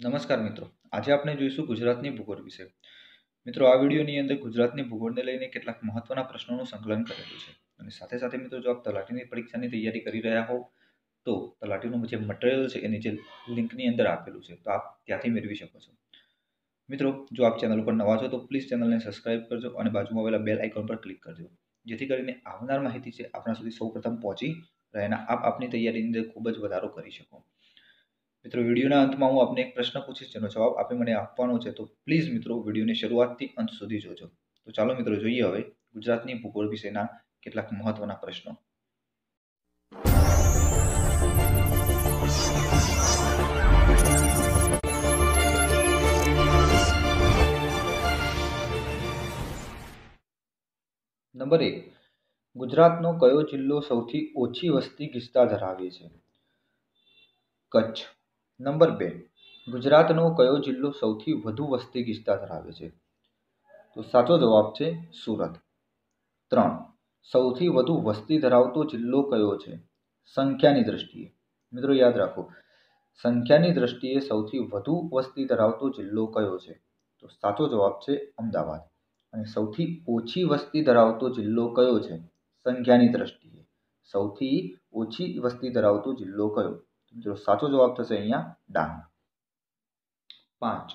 નમસ્કાર મિત્રો. આજે આપણે જોઈશું ગુજરાતની ભૂગોળ વિશે. મિત્રો, આ વિડીયોની અંદર ગુજરાતની ભૂગોળને લઈને કેટલાક મહત્વના પ્રશ્નોનું સંકલન કરેલું છે. અને સાથે સાથે મિત્રો, જો આપ તલાટીની પરીક્ષાની તૈયારી કરી રહ્યા હો તો તલાટીનું જે મટીરિયલ છે, એની જે લિંકની અંદર આપેલું છે, તો આપ ત્યાંથી મેળવી શકો છો. મિત્રો, જો આપ ચેનલ ઉપર નવા છો, તો પ્લીઝ ચેનલને સબસ્ક્રાઇબ કરજો અને બાજુમાં આવેલા બેલ આઇકોન પર ક્લિક કરજો. જેથી કરીને આવનાર માહિતી છે આપણા સુધી સૌપ્રથમ પહોંચી રહે આપ આપની તૈયારીની અંદર ખૂબ જ વધારો કરી શકો. મિત્રો, વિડીયોના અંતમાં હું આપને એક પ્રશ્ન પૂછીશ, જેનો જવાબ આપે મને આપવાનો છે. તો પ્લીઝ મિત્રો, વિડીયોની શરૂઆતથી અંત સુધી જોજો. તો ચાલો મિત્રો, જોઈએ હવે ગુજરાતની ભૂગોળ વિશેના કેટલાક મહત્વના પ્રશ્નો. નંબર એક. ગુજરાતનો કયો જિલ્લો સૌથી ઓછી વસ્તી ગીચતા ધરાવે છે? કચ્છ નંબર બે. ગુજરાતનો કયો જિલ્લો સૌથી વધુ વસ્તી ગીચતા ધરાવે છે? તો સાચો જવાબ છે સુરત. ત્રણ. સૌથી વધુ વસ્તી ધરાવતો જિલ્લો કયો છે? સંખ્યાની દ્રષ્ટિએ. મિત્રો યાદ રાખો, સંખ્યાની દ્રષ્ટિએ સૌથી વધુ વસ્તી ધરાવતો જિલ્લો કયો છે? તો સાચો જવાબ છે અમદાવાદ. અને સૌથી ઓછી વસ્તી ધરાવતો જિલ્લો કયો છે? સંખ્યાની દ્રષ્ટિએ. સૌથી ઓછી વસ્તી ધરાવતો જિલ્લો કયો? મિત્રો સાચો જવાબ થશે અહીંયા ડાંગ પાંચ.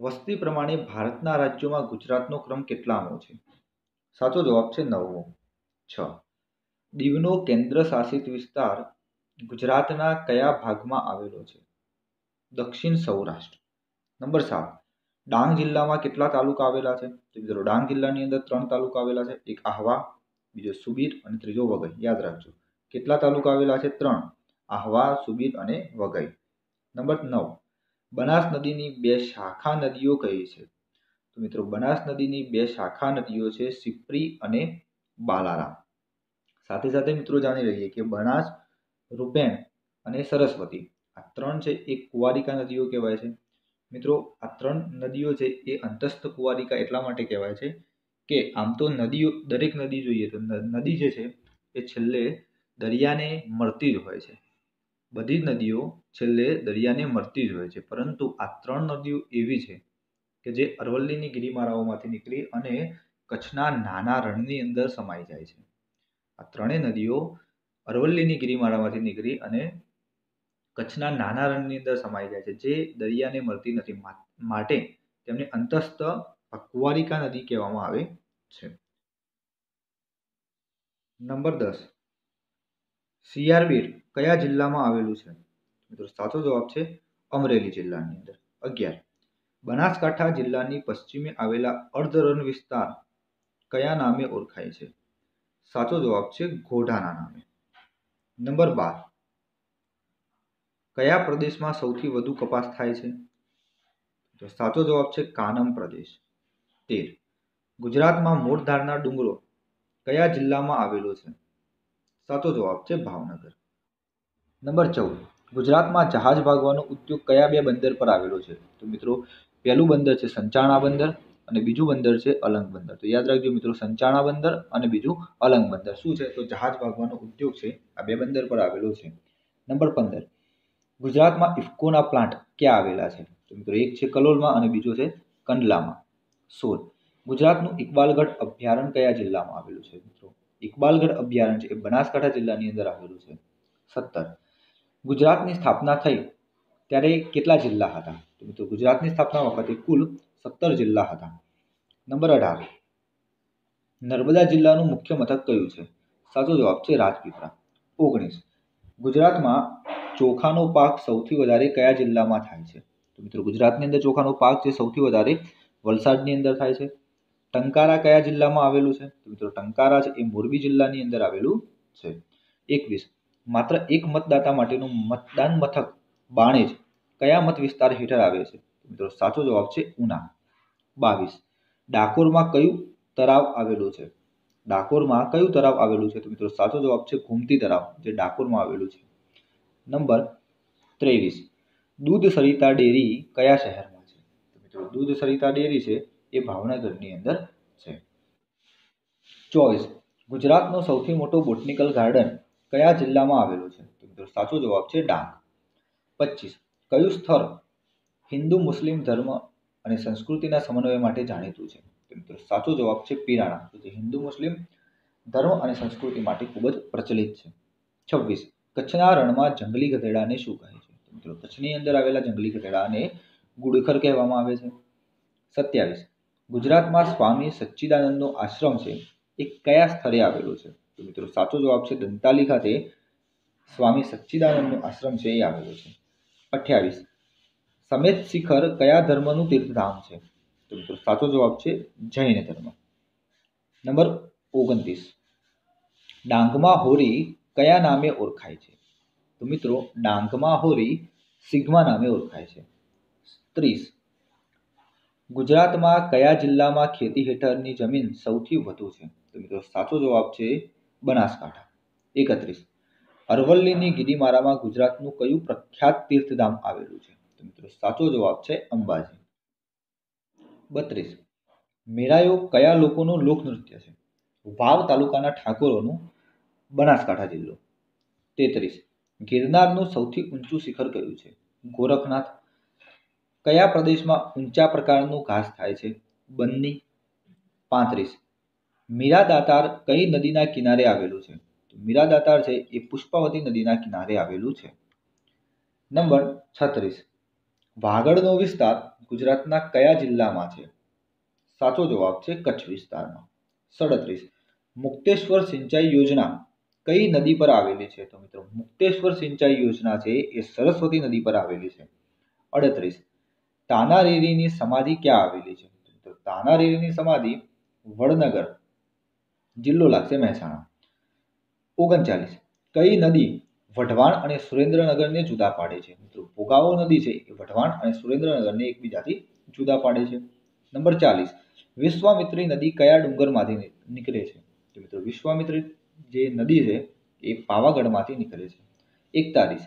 વસ્તી પ્રમાણે ભારતના રાજ્યોમાં ગુજરાતનો ક્રમ કેટલામો છે? સાચો જવાબ છે નવમો. છ. દીવનો કેન્દ્ર શાસિત વિસ્તાર ગુજરાતના કયા ભાગમાં આવેલો છે? દક્ષિણ સૌરાષ્ટ્ર. નંબર સાત. ડાંગ જિલ્લામાં કેટલા તાલુકા આવેલા છે? તો મિત્રો ડાંગ જિલ્લાની અંદર ત્રણ તાલુકા આવેલા છે. એક આહવા, બીજો સુબીર અને ત્રીજો વગઈ યાદ રાખજો. કેટલા તાલુકા આવેલા છે? ત્રણ. આહવા, સુબીર અને વઘઈ. નંબર નવ. બનાસ નદીની બે શાખા નદીઓ કઈ છે. તો મિત્રો, બનાસ નદીની બે શાખા નદીઓ છે, સિપ્રી અને બાલારામ. સાથે સાથે મિત્રો જાણી લઈએ કે બનાસ, રૂપેણ અને સરસ્વતી આ ત્રણ છે, એ કુવારિકા નદીઓ કહેવાય છે. મિત્રો, આ ત્રણ નદીઓ છે, એ અંતસ્થ કુવારિકા એટલા માટે કહેવાય છે કે આમ તો નદીઓ, દરેક નદી જોઈએ તો નદી જે છે, એ છેલ્લે દરિયાને મળતી જ હોય છે. બધી જ નદીઓ છેલ્લે દરિયાને મળતી જ હોય છે. પરંતુ આ ત્રણ નદીઓ એવી છે કે જે અરવલ્લીની ગિરિમાળાઓમાંથી નીકળી અને કચ્છના નાના રણની અંદર સમાઈ જાય છે. આ ત્રણેય નદીઓ અરવલ્લીની ગિરિમાળામાંથી નીકળી અને કચ્છના નાના રણની અંદર સમાઈ જાય છે, જે દરિયાને મળતી નથી. માટે તેમને અંતસ્થ અકવારિકા નદી કહેવામાં આવે છે. નંબર દસ. સિયારબીર કયા જિલ્લામાં આવેલું છે? મિત્રો, સાચો જવાબ છે અમરેલી જિલ્લાની અંદર. અગિયાર. બનાસકાંઠા જિલ્લાની પશ્ચિમે આવેલા અર્ધરણ વિસ્તાર કયા નામે ઓળખાય છે? સાચો જવાબ છે ઘોડાના નામે. નંબર બાર. કયા પ્રદેશમાં સૌથી વધુ કપાસ થાય છે? તો સાચો જવાબ છે કાનમ પ્રદેશ. તેર. ગુજરાતમાં મોરધારના ડુંગરો કયા જિલ્લામાં આવેલો છે? સાચો જવાબ છે ભાવનગર. નંબર ચૌદ. ગુજરાતમાં જહાજ ભાગવાનો ઉદ્યોગ કયા બે બંદર પર આવેલો છે? તો મિત્રો, પહેલું બંદર છે સંચાણા બંદર અને બીજું બંદર છે અલંગ બંદર. તો યાદ રાખજો મિત્રો, સંચાણા બંદર અને બીજું અલંગ બંદર. શું છે? તો જહાજ ભાગવાનો ઉદ્યોગ છે, આ બે બંદર પર આવેલો છે. નંબર પંદર. ગુજરાતમાં ઇફકોના પ્લાન્ટ ક્યાં આવેલા છે? તો મિત્રો, એક છે કલોલમાં અને બીજો છે કંડલામાં. સોળ. ગુજરાતનું ઇકબાલગઢ અભયારણ્ય કયા જિલ્લામાં આવેલું છે મિત્રો? ઇકબાલગઢ અભયારણ્ય છે એ બનાસકાંઠા જિલ્લાની અંદર આવેલું છે. સત્તર. ગુજરાતની સ્થાપના થઈ ત્યારે કેટલા જિલ્લા હતા? તો મિત્રો, ગુજરાતની સ્થાપના વખતે કુલ સત્તર જિલ્લા હતા. નંબર અઢાર. નર્મદા જિલ્લાનું મુખ્ય મથક કયું છે? સાચો જવાબ છે રાજપીપળા. ઓગણીસ. ગુજરાતમાં ચોખાનો પાક સૌથી વધારે કયા જિલ્લામાં થાય છે? તો મિત્રો, ગુજરાતની અંદર ચોખાનો પાક જે સૌથી વધારે વલસાડની અંદર થાય છે. ટંકારા કયા જિલ્લામાં આવેલું છે? તો મિત્રો ટંકારા છે, એ મોરબી જિલ્લાની અંદર આવેલું છે. એકવીસ. માત્ર એક મતદાતા માટેનું મતદાન મથક બાણેજ કયા મત વિસ્તાર હેઠળ આવે છે? મિત્રો સાચો જવાબ છે ઉના. બાવીસ. ડાકોરમાં કયું તળાવ આવેલું છે? ડાકોરમાં કયું તળાવ આવેલું છે? તો મિત્રો સાચો જવાબ છે ઘુમતી તળાવ જે ડાકોરમાં આવેલું છે. નંબર ત્રેવીસ. દૂધ સરિતા ડેરી કયા શહેરમાં છે? મિત્રો દૂધ સરિતા ડેરી છે એ ભાવનગરની અંદર છે. ચોવીસ, ગુજરાતનો સૌથી મોટો બોટનિકલ ગાર્ડન કયા જિલ્લામાં આવેલું છે? તો મિત્રો સાચો જવાબ છે ડાંગ. પચીસ, કયું સ્થળ હિન્દુ, મુસ્લિમ ધર્મ અને સંસ્કૃતિના સમન્વય માટે જાણીતું છે? મિત્રો સાચો જવાબ છે પિરાણા જે હિન્દુ, મુસ્લિમ ધર્મ અને સંસ્કૃતિ માટે ખૂબ જ પ્રચલિત છે. છવ્વીસ, કચ્છના રણમાં જંગલી ગધેડાને શું કહે છે? મિત્રો કચ્છની અંદર આવેલા જંગલી ગધેડાને ગુડખર કહેવામાં આવે છે. સત્યાવીસ ગુજરાતમાં સ્વામી સચ્ચિદાનંદનો આશ્રમ છે, એ કયા સ્થળે આવેલો છે? તો મિત્રો, સાચો જવાબ છે દંતાલી ખાતે સ્વામી સચ્ચિદાનંદનો આશ્રમ છે એ આવેલો છે. અઠ્યાવીસ. સમેત શિખર કયા ધર્મનું તીર્થધામ છે? તો મિત્રો, સાચો જવાબ છે જૈન ધર્મ. નંબર ઓગણત્રીસ. ડાંગમાં હોરી કયા નામે ઓળખાય છે? તો મિત્રો, ડાંગમાં હોરી સિગ્મા નામે ઓળખાય છે. ત્રીસ. ગુજરાતમાં કયા જિલ્લામાં ખેતી હેઠળની જમીન સૌથી વધુ છે? તો મિત્રો, સાચો જવાબ છે બનાસકાંઠા. એકત્રીસ. અરવલ્લીની ગિરિમાળામાં ગુજરાતનું કયું પ્રખ્યાત તીર્થધામ આવેલું છે? તો મિત્રો, સાચો જવાબ છે અંબાજી. બત્રીસ. મેળાયો કયા લોકોનું લોકનૃત્ય છે? વાવ તાલુકાના ઠાકોરોનું, બનાસકાંઠા જિલ્લો. તેત્રીસ. ગિરનારનું સૌથી ઊંચું શિખર કયું છે? ગોરખનાથ કયા પ્રદેશમાં ઊંચા પ્રકારનું ઘાસ થાય છે? બન્ની, પાંત્રીસ. મીરા દાતાર કઈ નદીના કિનારે આવેલું છે? તો મીરા છે એ પુષ્પાવતી નદીના કિનારે આવેલું છે. નંબર છત્રીસ. વાગડનો વિસ્તાર ગુજરાતના કયા જિલ્લામાં છે? સાચો જવાબ છે કચ્છ વિસ્તારમાં. સડત્રીસ. મુક્તેશ્વર સિંચાઈ યોજના કઈ નદી પર આવેલી છે? તો મિત્રો, મુક્તેશ્વર સિંચાઈ યોજના છે એ સરસ્વતી નદી પર આવેલી છે. અડત્રીસ. તાનારીરીની સમાધિ ક્યાં આવેલી છે? તો તાનારીરીની સમાધિ વડનગર જિલ્લો લાગશે મહેસાણા. ઓગણચાલીસ. કઈ નદી વઢવાણ અને સુરેન્દ્રનગરને જુદા પાડે છે? મિત્રો ભોગાવો નદી છે એ વઢવાણ અને સુરેન્દ્રનગરને એકબીજાથી જુદા પાડે છે. નંબર ચાલીસ. વિશ્વામિત્રી નદી કયા ડુંગરમાંથી નીકળે છે? મિત્રો, વિશ્વામિત્રી જે નદી છે એ પાવાગઢમાંથી નીકળે છે. એકતાલીસ.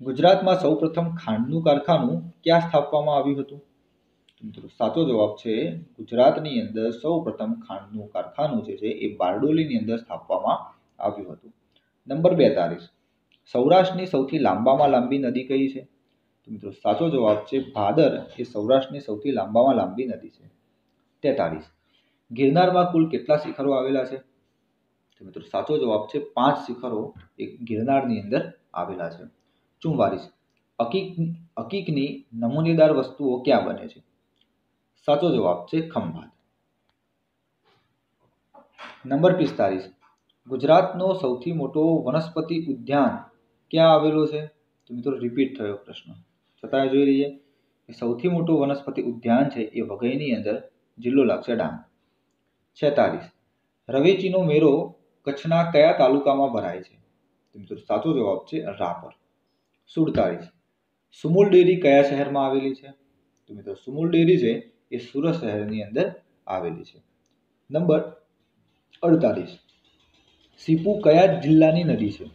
ગુજરાતમાં સૌપ્રથમ ખાંડનું કારખાનું ક્યાં સ્થાપવામાં આવ્યું હતું? મિત્રો, સાચો જવાબ છે ગુજરાતની અંદર સૌપ્રથમ ખાંડનું કારખાનું જે છે એ બારડોલીની અંદર સ્થાપવામાં આવ્યું હતું. નંબર બેતાલીસ. સૌરાષ્ટ્રની સૌથી લાંબામાં લાંબી નદી કઈ છે? તો મિત્રો, સાચો જવાબ છે ભાદર. એ સૌરાષ્ટ્રની સૌથી લાંબામાં લાંબી નદી છે. તેતાલીસ. ગિરનારમાં કુલ કેટલા શિખરો આવેલા છે? તો મિત્રો, સાચો જવાબ છે પાંચ શિખરો એ ગિરનારની અંદર આવેલા છે. ચુમ્વાલીસ અકીક, અકીકની નમૂનેદાર વસ્તુઓ ક્યાં બને છે? સાચો જવાબ છે ખંભાત. નંબર પિસ્તાલીસ ગુજરાતનો સૌથી મોટો વનસ્પતિ ઉદ્યાન ક્યાં આવેલો છે? તો મિત્રો રિપીટ થયો પ્રશ્ન. છતાં જોઈ લઈએ. કે સૌથી મોટું વનસ્પતિ ઉદ્યાન છે એ વઘઈની અંદર જિલ્લો લાગશે ડાંગ. છેતાલીસ રવેચીનો મેળો કચ્છના કયા તાલુકામાં ભરાય છે? તો મિત્રો સાચો જવાબ છે રાપર. સુડતાલીસ સુમુલ ડેરી કયા શહેરમાં આવેલી છે? તો મિત્રો, સુમુલ ડેરી છે એ સુરત શહેરની અંદર આવેલી છે. નંબર અડતાલીસ સીપુ કયા જિલ્લાની નદી છે?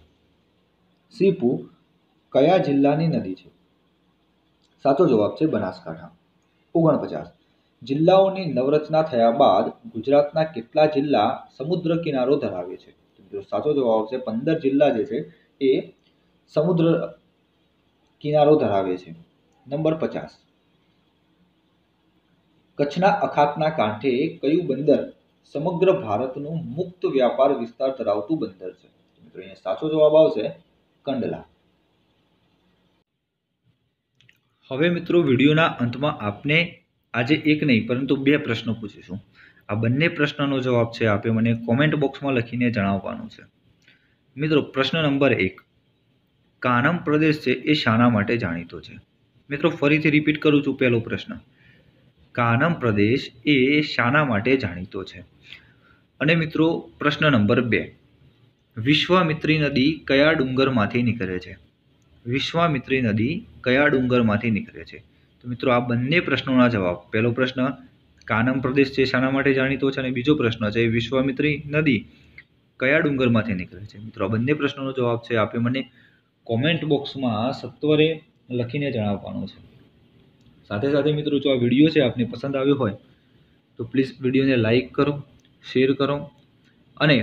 સીપુ કયા જિલ્લાની નદી છે? સાચો જવાબ છે બનાસકાંઠા. ઓગણપચાસ. જિલ્લાઓની નવરચના થયા બાદ ગુજરાતના કેટલા જિલ્લા સમુદ્ર કિનારો ધરાવે છે? સાચો જવાબ છે પંદર જિલ્લા જે છે એ સમુદ્ર કિનારો ધરાવે છે. નંબર પચાસ. કચ્છના અખાતના કાંઠે કયું બંદર સમગ્ર ભારતનું મુક્ત વ્યાપાર વિસ્તાર ધરાવતું બંદર છે? મિત્રો, અહીંયા સાચો જવાબ આવશે કંડલા. હવે મિત્રો, વિડીયોના અંતમાં આપને આજે એક નહીં, પરંતુ બે પ્રશ્નો પૂછીશું. આ બંને પ્રશ્નનો જવાબ છે, આપે મને કોમેન્ટ બોક્સમાં લખીને જણાવવાનું છે. મિત્રો, પ્રશ્ન નંબર એક. કાનમ પ્રદેશ છે એ શાના માટે જાણીતો છે. મિત્રો, ફરીથી રિપીટ કરું છું પહેલો પ્રશ્ન. કાનમ પ્રદેશ એ શાના માટે જાણીતો છે. અને મિત્રો, પ્રશ્ન નંબર બે. વિશ્વામિત્રી નદી કયા ડુંગરમાંથી નીકળે છે? વિશ્વામિત્રી નદી કયા ડુંગરમાંથી નીકળે છે? તો મિત્રો, આ બંને પ્રશ્નોના જવાબ. પહેલો પ્રશ્ન, કાનમ પ્રદેશ છે શાના માટે જાણીતો છે અને બીજો પ્રશ્ન છે, વિશ્વામિત્રી નદી કયા ડુંગરમાંથી નીકળે છે? મિત્રો, આ બંને પ્રશ્નોનો જવાબ છે, આપે મને કોમેન્ટ બોક્સમાં સત્વરે લખીને જણાવવાનો છે. સાથે સાથે મિત્રો, જો આ વીડિયો છે આપને પસંદ આવ્યો હોય, તો પ્લીઝ વિડીયોને લાઈક કરો શેર કરો અને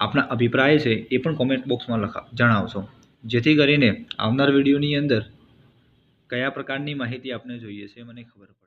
આપના અભિપ્રાય છે એ પણ કોમેન્ટ બોક્સમાં લખા, જણાવશો. જેથી કરીને આવનાર વિડીયોની અંદર કયા પ્રકારની માહિતી આપને જોઈએ છે મને ખબર પડે.